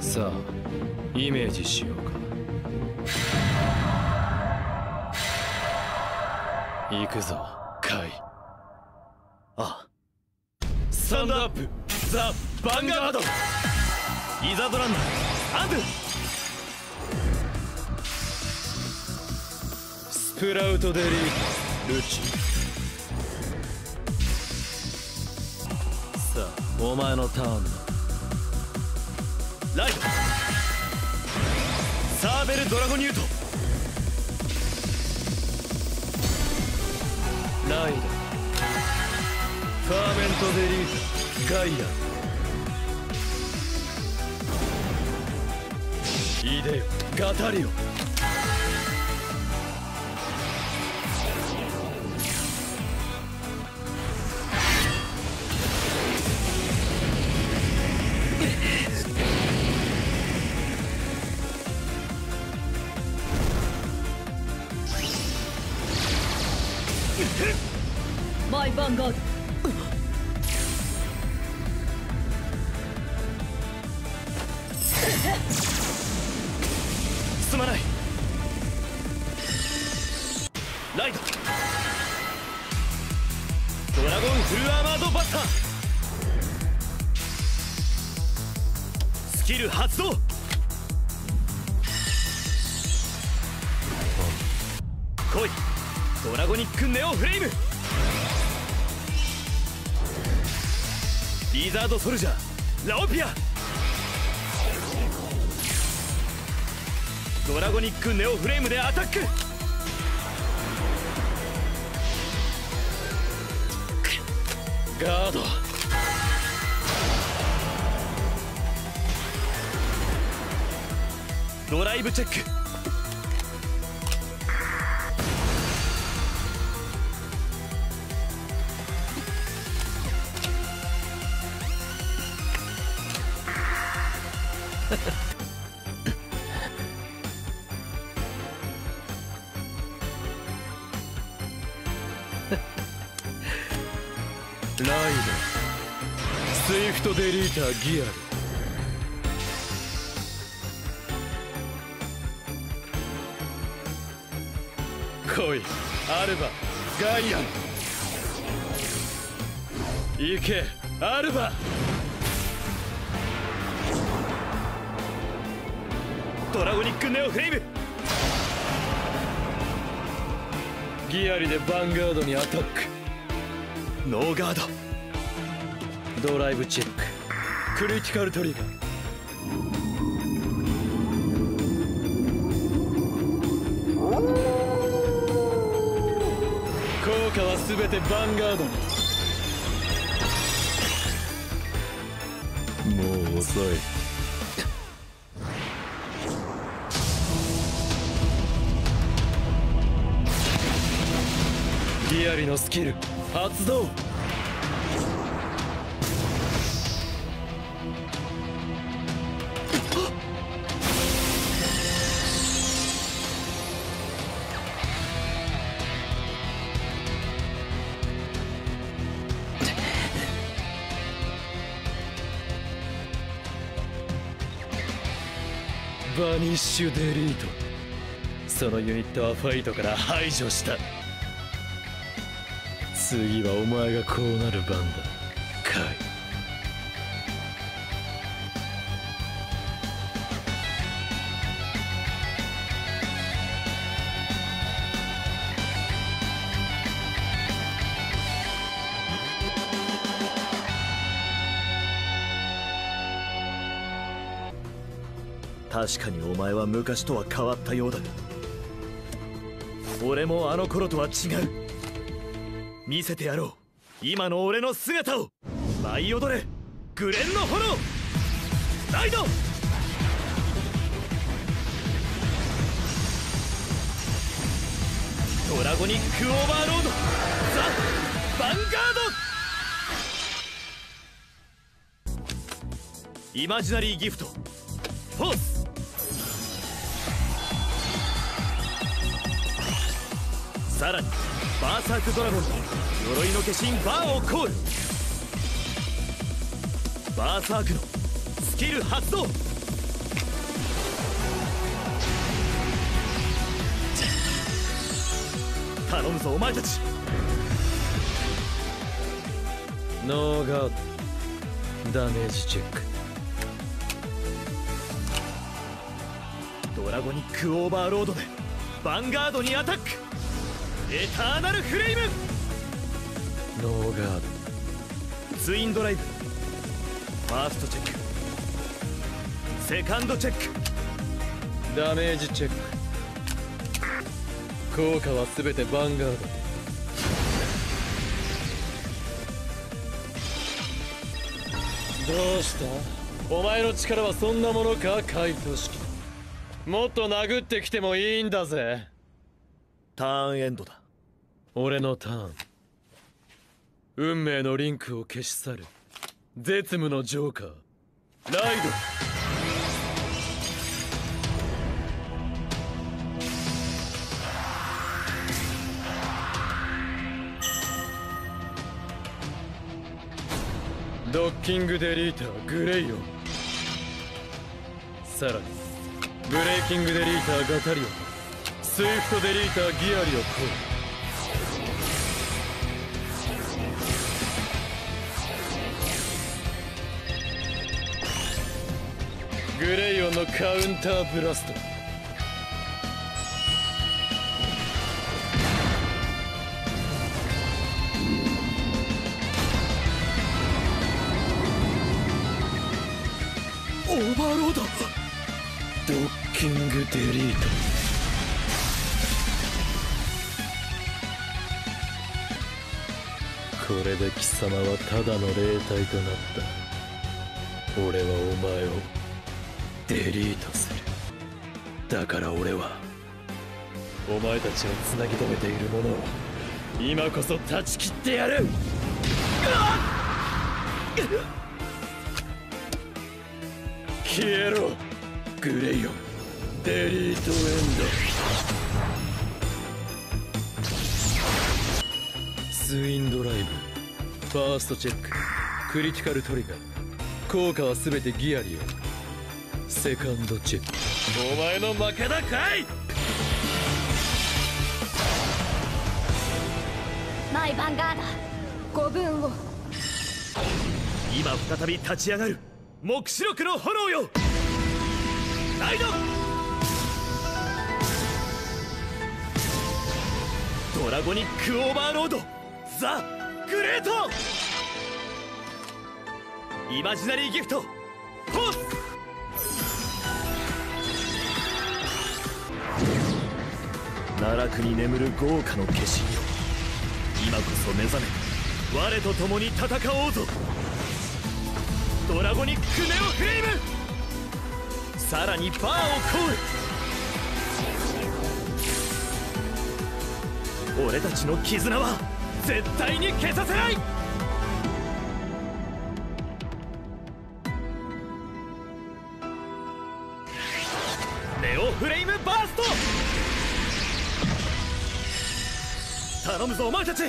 さあイメージしようか。行くぞカイ。あスタンドアップザ・ヴァンガードイザドランナーアンド。スプラウト・デリールチ。さあお前のターンだ。ライト。サーベルドラゴニュート。ライド。ファーメントデリートガイア。イデよガタリオ。マイヴァンガードすまない。ライト。ドラゴンフルアーマードバッター。スキル発動。来い。ドラゴニックネオフレイム。リザードソルジャー。ラオピア。ドラゴニックネオフレームでアタック。ガード。ドライブチェック。ライド。スイフトデリーターギアル。来いアルバ。ガイアン。行けアルバ。ドラゴニックネオフレイム。ギアリでヴァンガードにアタック。ノーガード。ドライブチェック。クリティカルトリガー。効果は全てヴァンガードに。もう遅い。ギアリのスキル。発動。バニッシュデリート。そのユニットはファイトから排除した。次はお前がこうなる番だ。カイ。確かにお前は昔とは変わったようだが俺もあの頃とは違う。見せてやろう。今の俺の姿を。舞い踊れ。グレンの炎。ライド。ドラゴニックオーバーロード。ザ・ヴァンガード。イマジナリーギフト。フォース。さらに。バーサークドラゴンの鎧の化身バーをコール。バーサークのスキル発動。頼むぞお前たち。ノーガード。ダメージチェック。ドラゴニックオーバーロードでヴァンガードにアタック。エターナルフレイム！ノーガード。ツインドライブ。ファーストチェック。セカンドチェック。ダメージチェック。効果は全てヴァンガード。どうした？お前の力はそんなものか？怪盗式。もっと殴ってきてもいいんだぜ。ターンエンドだ俺のターン。運命のリンクを消し去る。絶務のジョーカー。ライド。ドッキングデリーターグレイオンさらにブレイキングデリーターガタリオ。ンスイフトデリーターギアリオコーンのカウンターブラスト。ーバーロード。ドッキングデリート。これで貴様はただの霊体となった。俺はお前をデリートする。だから俺は。お前たちをつなぎ止めているものを今こそ断ち切ってやる。消えろ。グレイオン。デリートエンド。スインドライブ。ファーストチェック。クリティカルトリガー。効果は全てギアリアセカンドチェック。お前の負けだかい？マイヴァンガード5分を。今再び立ち上がる黙示録の炎よ！ライド！ドラゴニックオーバーロードザ・グレート！イマジナリーギフトフォース奈落に眠る業火の化身よ。今こそ目覚め我と共に戦おうぞ。ドラゴニックネオフレーム。さらにバーをコール俺たちの絆は絶対に消させない。ネオフレイムバースト。頼むぞお前たち。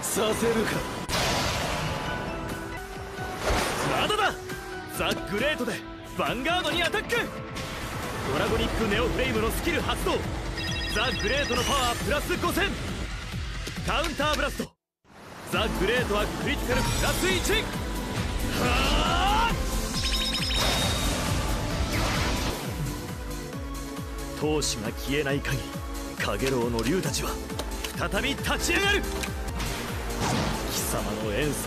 させるか。まだだ？ザ・グレートでヴァンガードにアタック。ドラゴニックネオフレイムのスキル発動。ザ・グレートのパワープラス5000カウンターブラスト。ザ・グレートはクリティカルプラス1はあ闘志が消えない限りカゲロウの竜たちは再び立ち上がる。貴様のエンス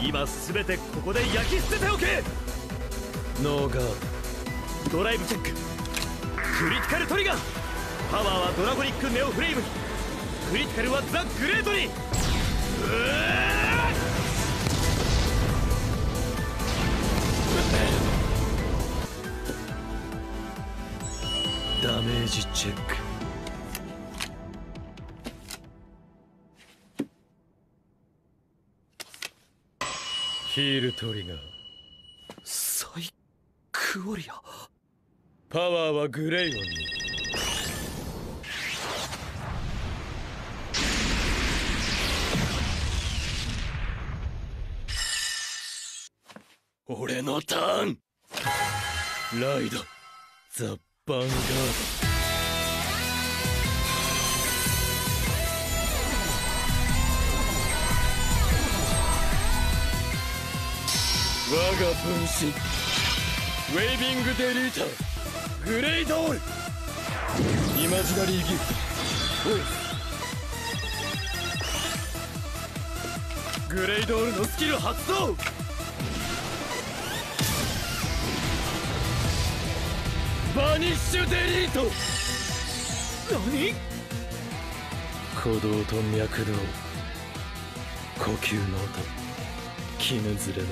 に今すべてここで焼き捨てておけ。ノーガードドライブチェック。クリティカルトリガー。パワーはドラゴニックネオフレームに。クリティカルはザ・グレートに。うーダメージチェック。ヒールトリガーサイクオリア。パワーはグレイオンに。俺のターン。ライド。ザ・バンガード我が分身ウェイビングデリーターグレイドオール。イマジナリーギフト。おい。グレイドオールのスキル発動。バニッシュデリート。何？鼓動と脈動。呼吸の音。絹ずれの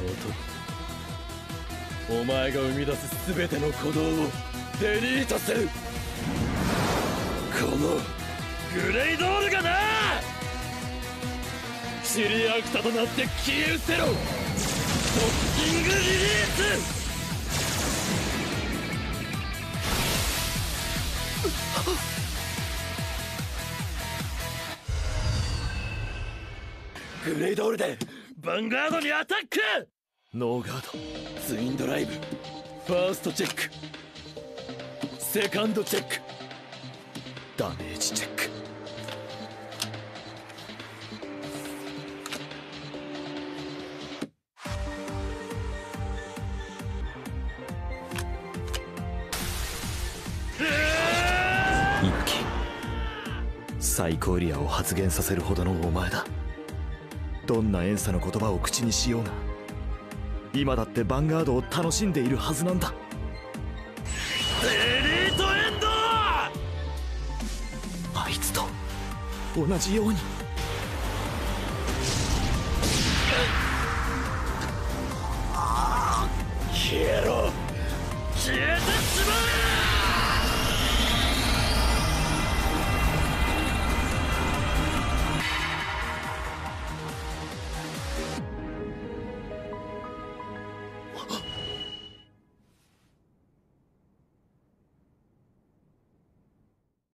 音。お前が生み出す全ての鼓動をデリートする。このグレイドールがな！シリアクタとなって消え失せろ。ドッキングリリースグレイドールでヴァンガードにアタック!ノーガードツインドライブファーストチェックセカンドチェックダメージチェック。サイコーリアを発言させるほどのお前だ。どんな遠査の言葉を口にしようが今だってヴァンガードを楽しんでいるはずなんだ。エリートエンドあいつと同じように。